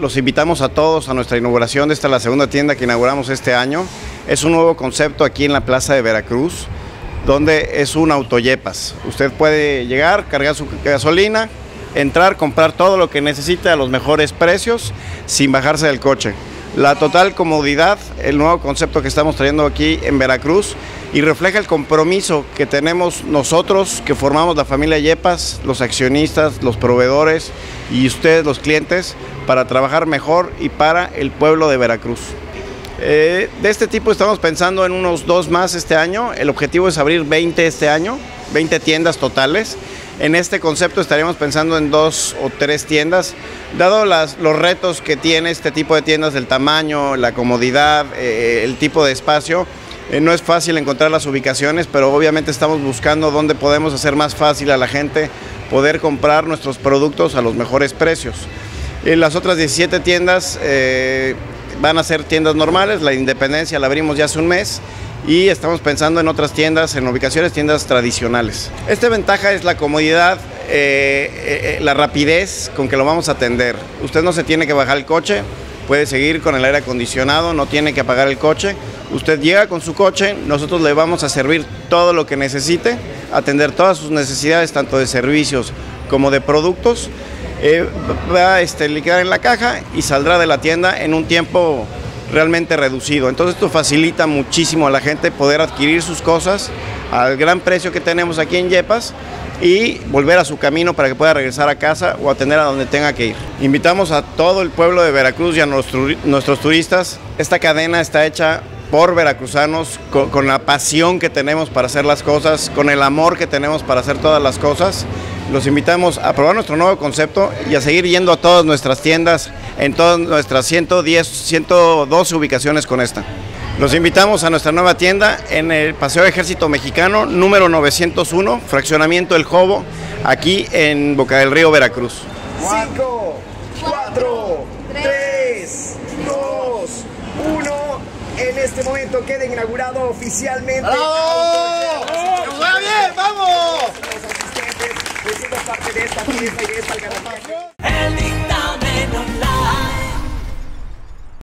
los invitamos a todos a nuestra inauguración. Esta es la segunda tienda que inauguramos este año. Es un nuevo concepto aquí en la Plaza de Veracruz, donde es un autoyepas. Usted puede llegar, cargar su gasolina, entrar, comprar todo lo que necesite a los mejores precios sin bajarse del coche. La total comodidad, el nuevo concepto que estamos trayendo aquí en Veracruz y refleja el compromiso que tenemos nosotros que formamos la familia Yepas, los accionistas, los proveedores y ustedes los clientes para trabajar mejor y para el pueblo de Veracruz. Eh, de este tipo estamos pensando en unos dos más este año. El objetivo es abrir 20 este año, 20 tiendas totales. En este concepto estaríamos pensando en dos o tres tiendas, dado los retos que tiene este tipo de tiendas, el tamaño, la comodidad, eh, el tipo de espacio. Eh, no es fácil encontrar las ubicaciones, pero obviamente estamos buscando dónde podemos hacer más fácil a la gente poder comprar nuestros productos a los mejores precios. En las otras 17 tiendas eh, van a ser tiendas normales, la Independencia la abrimos ya hace un mes y estamos pensando en otras tiendas, en ubicaciones, tiendas tradicionales. Esta ventaja es la comodidad, eh, eh, la rapidez con que lo vamos a atender. Usted no se tiene que bajar el coche, puede seguir con el aire acondicionado, no tiene que apagar el coche. Usted llega con su coche, nosotros le vamos a servir todo lo que necesite, atender todas sus necesidades, tanto de servicios como de productos. Eh, va a este, liquidar en la caja y saldrá de la tienda en un tiempo realmente reducido. Entonces esto facilita muchísimo a la gente poder adquirir sus cosas al gran precio que tenemos aquí en Yepas y volver a su camino para que pueda regresar a casa o atender a donde tenga que ir. Invitamos a todo el pueblo de Veracruz y a nuestros, nuestros turistas. Esta cadena está hecha por veracruzanos, con, la pasión que tenemos para hacer las cosas, con el amor que tenemos para hacer todas las cosas. Los invitamos a probar nuestro nuevo concepto y a seguir yendo a todas nuestras tiendas, en todas nuestras 110, 112 ubicaciones con esta. Los invitamos a nuestra nueva tienda en el Paseo Ejército Mexicano, número 901, Fraccionamiento El Jobo, aquí en Boca del Río, Veracruz. 5, 4, 3, 2, 1. En este momento queda inaugurado oficialmente. ¡Bravo! ¡Nos va bien! ¡Vamos! Los asistentes, pues, parte de esta fiesta y de esta.